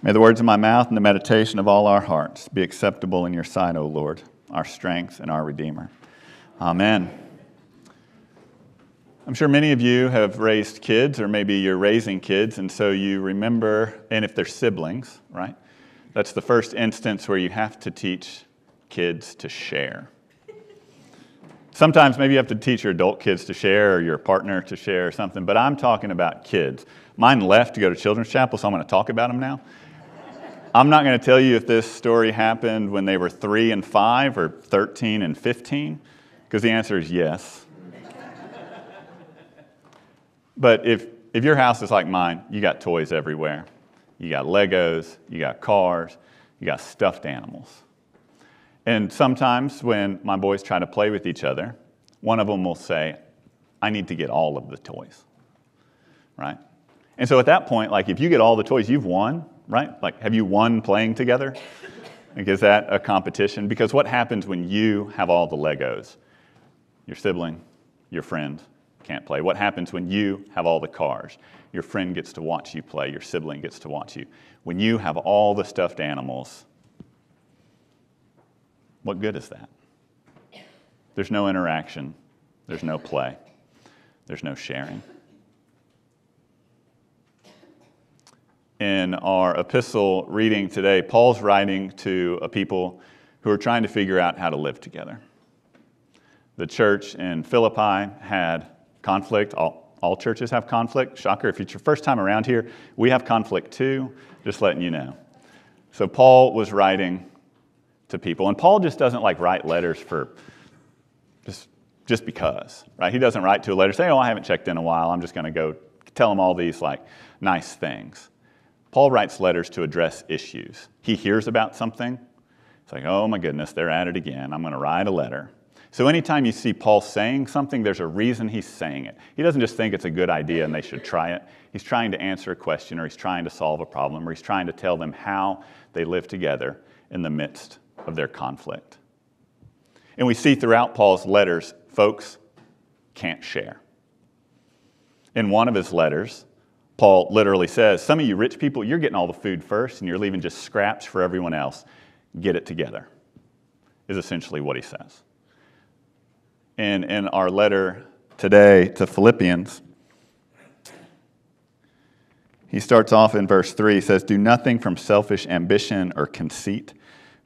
May the words of my mouth and the meditation of all our hearts be acceptable in your sight, O Lord, our strength and our Redeemer. Amen. I'm sure many of you have raised kids, or maybe you're raising kids, and so you remember, and if they're siblings, right? That's the first instance where you have to teach kids to share. Sometimes maybe you have to teach your adult kids to share or your partner to share or something, but I'm talking about kids. Mine left to go to Children's Chapel, so I'm going to talk about them now. I'm not going to tell you if this story happened when they were three and five or 13 and 15, because the answer is yes. but if, if your house is like mine, you got toys everywhere. You got Legos, you got cars, you got stuffed animals. And sometimes when my boys try to play with each other, one of them will say, I need to get all of the toys, right? And so at that point, like if you get all the toys, you've won, right? Like have you won playing together? Like, is that a competition? Because what happens when you have all the Legos? Your sibling, your friend can't play. What happens when you have all the cars? Your friend gets to watch you play, your sibling gets to watch you. When you have all the stuffed animals, what good is that? There's no interaction, there's no play, there's no sharing. In our epistle reading today, Paul's writing to a people who are trying to figure out how to live together. The church in Philippi had conflict. All, all churches have conflict. Shocker, if it's your first time around here, we have conflict too, just letting you know. So, Paul was writing to people. And Paul just doesn't like write letters for just, just because, right? He doesn't write to a letter, say, oh, I haven't checked in a while. I'm just going to go tell them all these like nice things. Paul writes letters to address issues. He hears about something. It's like, oh my goodness, they're at it again. I'm going to write a letter. So anytime you see Paul saying something, there's a reason he's saying it. He doesn't just think it's a good idea and they should try it. He's trying to answer a question or he's trying to solve a problem or he's trying to tell them how they live together in the midst of their conflict. And we see throughout Paul's letters, folks can't share. In one of his letters, Paul literally says, Some of you rich people, you're getting all the food first and you're leaving just scraps for everyone else. Get it together, is essentially what he says. And in our letter today to Philippians, he starts off in verse 3. He says, Do nothing from selfish ambition or conceit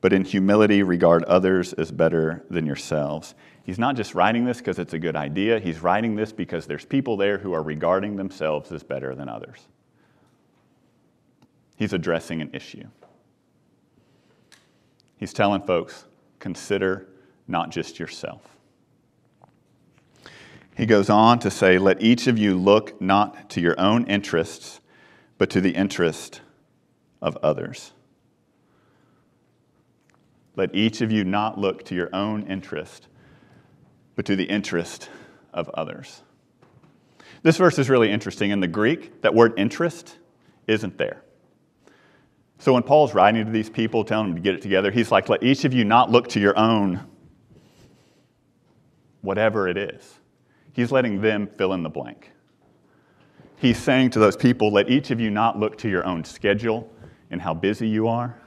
but in humility regard others as better than yourselves. He's not just writing this because it's a good idea, he's writing this because there's people there who are regarding themselves as better than others. He's addressing an issue. He's telling folks, consider not just yourself. He goes on to say, Let each of you look not to your own interests, but to the interest of others. Let each of you not look to your own interest, but to the interest of others. This verse is really interesting. In the Greek, that word interest isn't there. So when Paul's writing to these people, telling them to get it together, he's like, let each of you not look to your own, whatever it is. He's letting them fill in the blank. He's saying to those people, let each of you not look to your own schedule and how busy you are.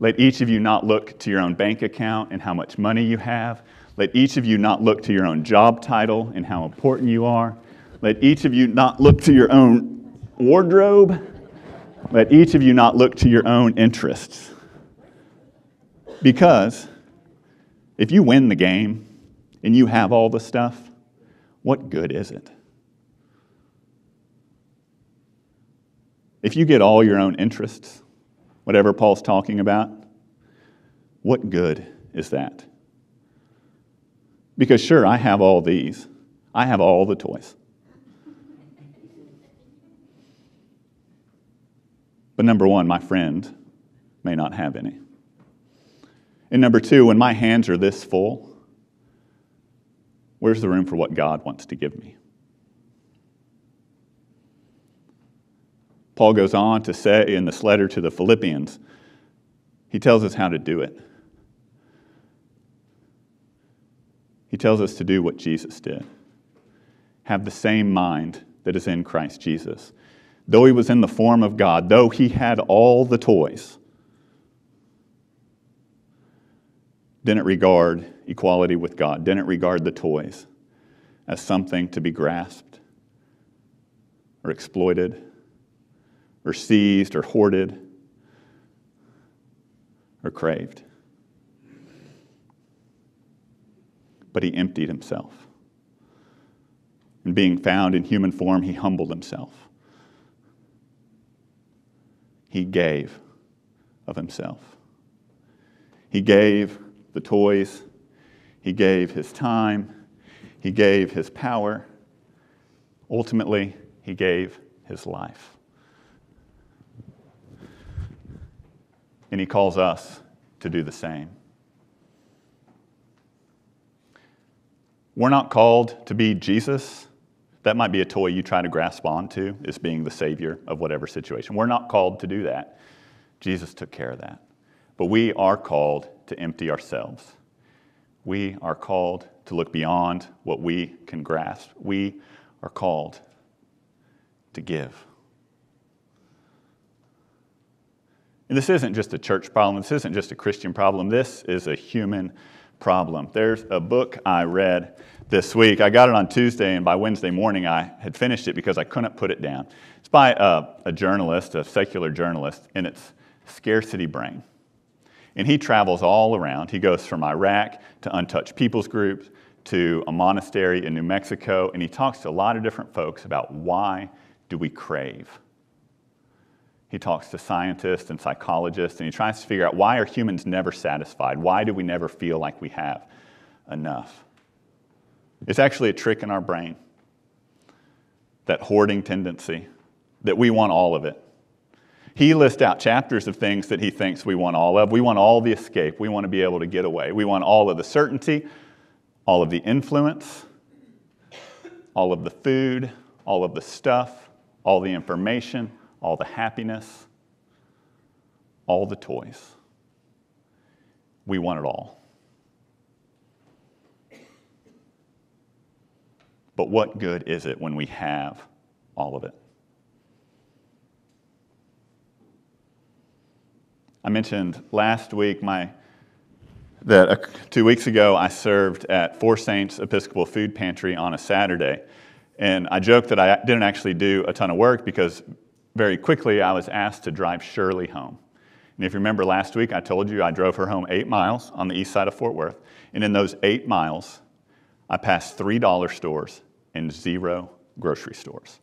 Let each of you not look to your own bank account and how much money you have. Let each of you not look to your own job title and how important you are. Let each of you not look to your own wardrobe. Let each of you not look to your own interests. Because if you win the game and you have all the stuff, what good is it? If you get all your own interests, whatever Paul's talking about, what good is that? Because, sure, I have all these, I have all the toys. But number one, my friend may not have any. And number two, when my hands are this full, where's the room for what God wants to give me? Paul goes on to say in this letter to the Philippians, he tells us how to do it. He tells us to do what Jesus did have the same mind that is in Christ Jesus. though he was in the form of God, though he had all the toys, didn't regard equality with God, didn't regard the toys as something to be grasped or exploited or seized or hoarded or craved. But he emptied himself. And being found in human form, he humbled himself. He gave of himself. He gave the toys, he gave his time, he gave his power. Ultimately, he gave his life. And he calls us to do the same. We're not called to be Jesus. That might be a toy you try to grasp onto, is being the Savior of whatever situation. We're not called to do that. Jesus took care of that. But we are called to empty ourselves. We are called to look beyond what we can grasp. We are called to give. And this isn't just a church problem, this isn't just a Christian problem, this is a human problem. There's a book I read this week. I got it on Tuesday, and by Wednesday morning, I had finished it because I couldn't put it down. It's by a, a journalist, a secular journalist, and it's Scarcity Brain. And he travels all around. He goes from Iraq to untouched peoples groups to a monastery in New Mexico, and he talks to a lot of different folks about why do we crave he talks to scientists and psychologists, and he tries to figure out why are humans never satisfied? Why do we never feel like we have enough? It's actually a trick in our brain, that hoarding tendency, that we want all of it. He lists out chapters of things that he thinks we want all of. We want all the escape. We want to be able to get away. We want all of the certainty, all of the influence, all of the food, all of the stuff, all the information, all the happiness, all the toys. We want it all. But what good is it when we have all of it? I mentioned last week my that two weeks ago I served at Four Saints Episcopal Food Pantry on a Saturday. And I joked that I didn't actually do a ton of work because very quickly, I was asked to drive Shirley home. And if you remember last week, I told you I drove her home eight miles on the east side of Fort Worth. And in those eight miles, I passed $3 stores and zero grocery stores.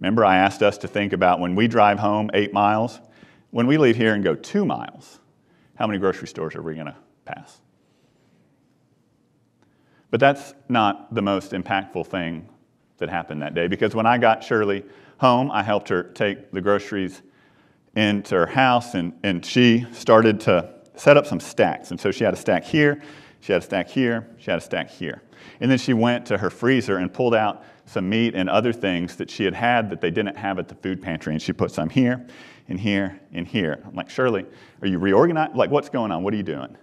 Remember, I asked us to think about when we drive home eight miles, when we leave here and go two miles, how many grocery stores are we going to pass? But that's not the most impactful thing that happened that day because when I got Shirley home. I helped her take the groceries into her house, and, and she started to set up some stacks. And so she had a stack here, she had a stack here, she had a stack here. And then she went to her freezer and pulled out some meat and other things that she had had that they didn't have at the food pantry. And she put some here and here and here. I'm like, Shirley, are you reorganized? Like, what's going on? What are you doing?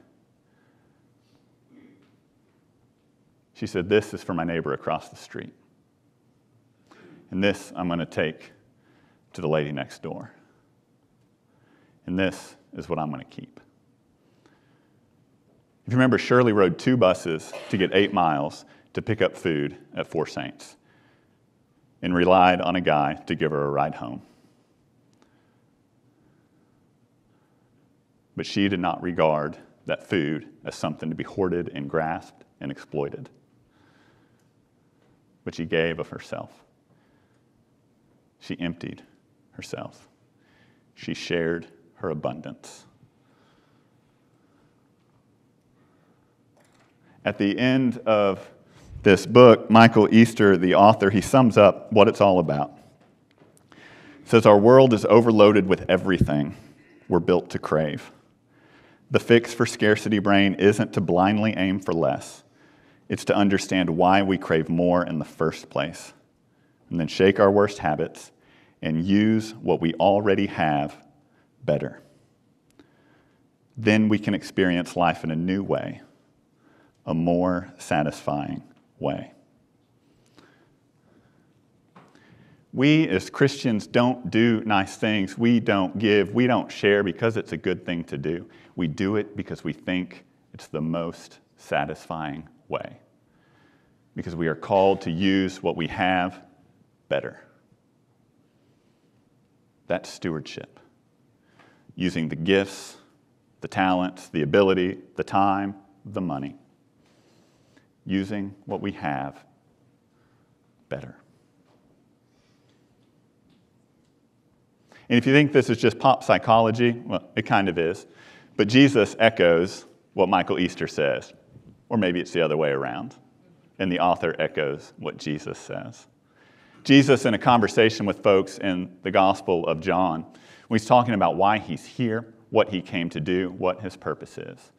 She said, This is for my neighbor across the street. And this I'm going to take to the lady next door. And this is what I'm going to keep. If you remember, Shirley rode two buses to get eight miles to pick up food at Four Saints and relied on a guy to give her a ride home. But she did not regard that food as something to be hoarded and grasped and exploited. But she gave of herself. She emptied herself. She shared her abundance. At the end of this book, Michael Easter, the author, he sums up what it's all about. Says, Our world is overloaded with everything we're built to crave. The fix for scarcity brain isn't to blindly aim for less, it's to understand why we crave more in the first place and then shake our worst habits and use what we already have better. Then we can experience life in a new way, a more satisfying way. We as Christians don't do nice things. We don't give. We don't share because it's a good thing to do. We do it because we think it's the most satisfying way. Because we are called to use what we have better. That's stewardship. Using the gifts, the talents, the ability, the time, the money. Using what we have better. And if you think this is just pop psychology, well, it kind of is. But Jesus echoes what Michael Easter says, or maybe it's the other way around. And the author echoes what Jesus says. Jesus, in a conversation with folks in the Gospel of John, he's talking about why he's here, what he came to do, what his purpose is,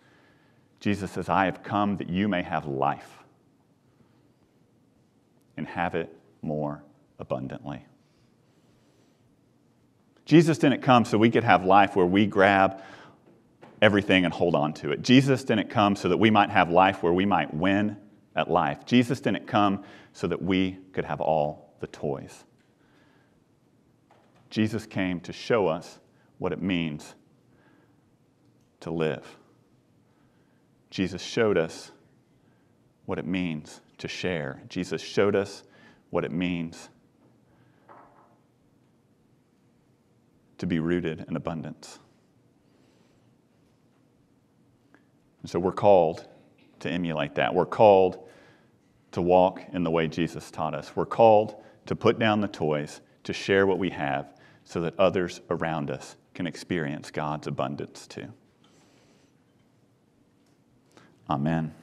Jesus says, I have come that you may have life and have it more abundantly. Jesus didn't come so we could have life where we grab everything and hold on to it. Jesus didn't come so that we might have life where we might win at life. Jesus didn't come so that we could have all the toys. Jesus came to show us what it means to live. Jesus showed us what it means to share. Jesus showed us what it means to be rooted in abundance. And so we're called to emulate that. We're called to walk in the way Jesus taught us. We're called to put down the toys, to share what we have, so that others around us can experience God's abundance too. Amen.